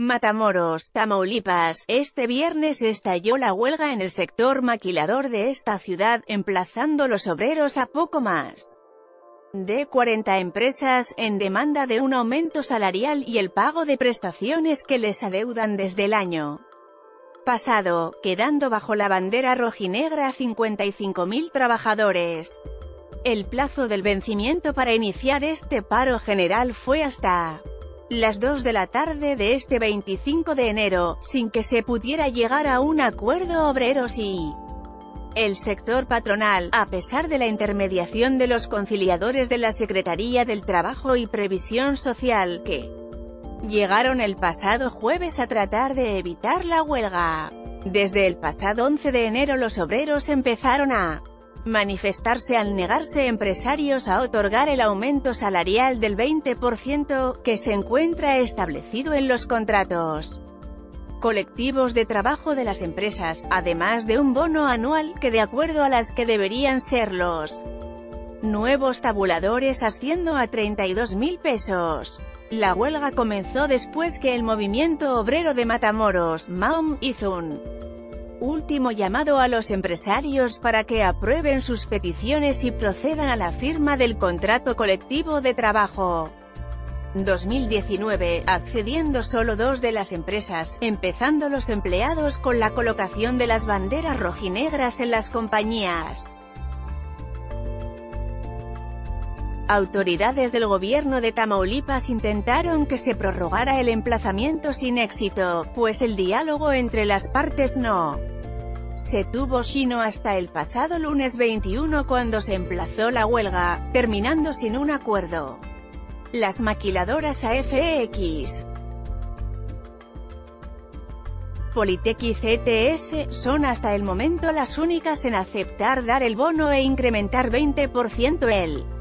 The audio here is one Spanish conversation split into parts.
Matamoros, Tamaulipas, este viernes estalló la huelga en el sector maquilador de esta ciudad, emplazando los obreros a poco más de 40 empresas, en demanda de un aumento salarial y el pago de prestaciones que les adeudan desde el año pasado, quedando bajo la bandera rojinegra a 55.000 trabajadores. El plazo del vencimiento para iniciar este paro general fue hasta las 2 de la tarde de este 25 de enero, sin que se pudiera llegar a un acuerdo obreros y el sector patronal, a pesar de la intermediación de los conciliadores de la Secretaría del Trabajo y Previsión Social, que llegaron el pasado jueves a tratar de evitar la huelga. Desde el pasado 11 de enero los obreros empezaron a manifestarse al negarse empresarios a otorgar el aumento salarial del 20% que se encuentra establecido en los contratos colectivos de trabajo de las empresas, además de un bono anual, que de acuerdo a las que deberían ser los nuevos tabuladores asciendo a 32 mil pesos. La huelga comenzó después que el movimiento obrero de Matamoros, MAUM, hizo un último llamado a los empresarios para que aprueben sus peticiones y procedan a la firma del contrato colectivo de trabajo. 2019, accediendo solo dos de las empresas, empezando los empleados con la colocación de las banderas rojinegras en las compañías. Autoridades del gobierno de Tamaulipas intentaron que se prorrogara el emplazamiento sin éxito, pues el diálogo entre las partes no se tuvo sino hasta el pasado lunes 21 cuando se emplazó la huelga, terminando sin un acuerdo. Las maquiladoras AFX Politec y CTS, son hasta el momento las únicas en aceptar dar el bono e incrementar 20% el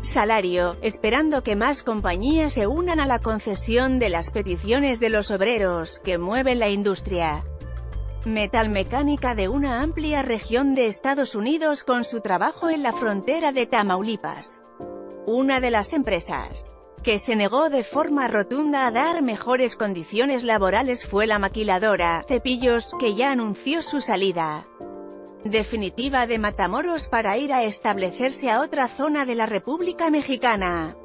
salario, esperando que más compañías se unan a la concesión de las peticiones de los obreros, que mueven la industria. Metalmecánica de una amplia región de Estados Unidos con su trabajo en la frontera de Tamaulipas. Una de las empresas que se negó de forma rotunda a dar mejores condiciones laborales fue la maquiladora, Cepillos, que ya anunció su salida definitiva de Matamoros para ir a establecerse a otra zona de la República Mexicana.